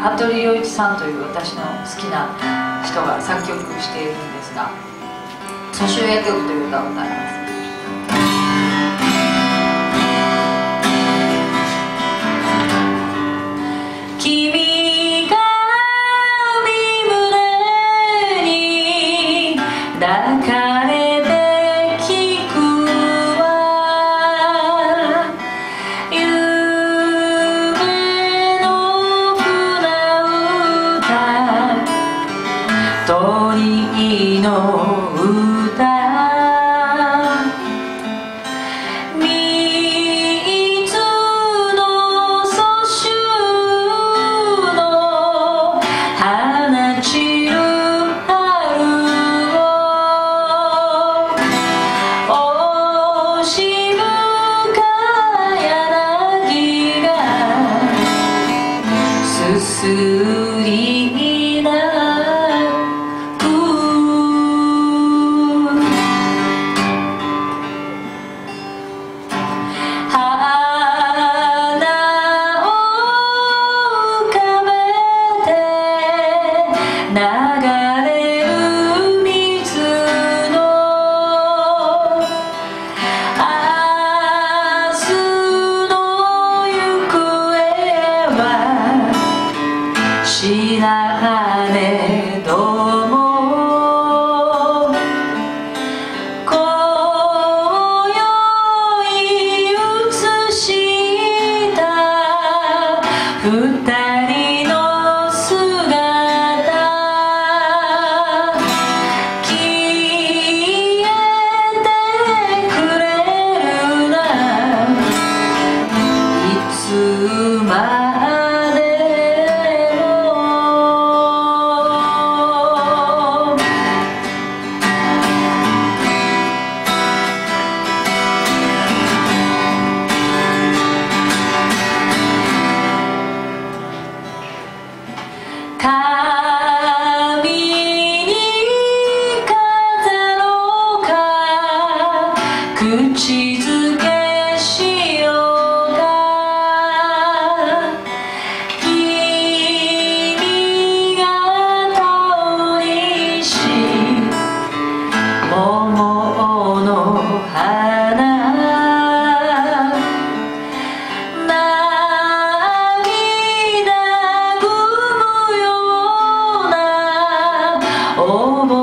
服部良一さんという私の好きな人が作曲しているんですが「蘇州夜曲」という歌を歌います。だから鳥の歌水のの花散る春を惜しむか柳がすすり歌 cheese. Oh, no.